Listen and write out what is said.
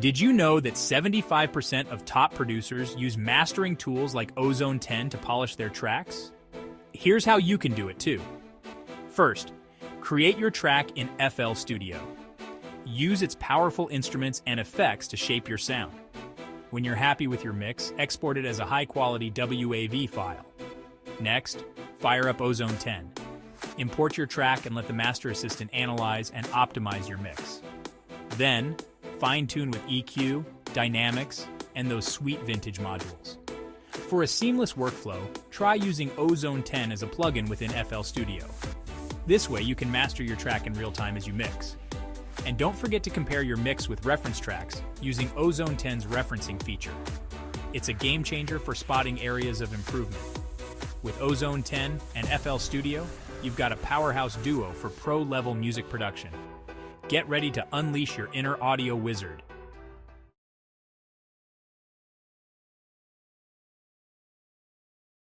Did you know that 75% of top producers use mastering tools like Ozone 10 to polish their tracks? Here's how you can do it too. First, create your track in FL Studio. Use its powerful instruments and effects to shape your sound. When you're happy with your mix, export it as a high-quality WAV file. Next, fire up Ozone 10. Import your track and let the Master Assistant analyze and optimize your mix. Then, fine-tune with EQ, dynamics, and those sweet vintage modules. For a seamless workflow, try using Ozone 10 as a plugin within FL Studio. This way you can master your track in real time as you mix. And don't forget to compare your mix with reference tracks using Ozone 10's referencing feature. It's a game changer for spotting areas of improvement. With Ozone 10 and FL Studio, you've got a powerhouse duo for pro-level music production. Get ready to unleash your inner audio wizard